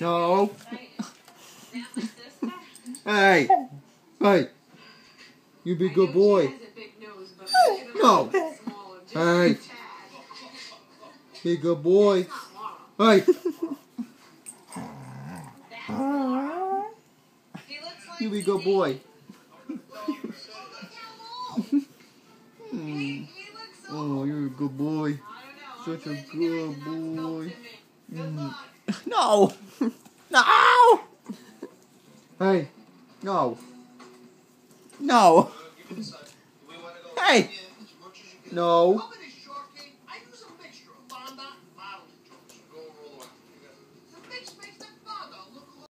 No. Hey. Hey. You be a good boy. No. Hey. Be a good boy. Hey. You be a good boy. Oh, you're a good boy. Such a good boy. Mm. No. Hey. No. No. Hey. No.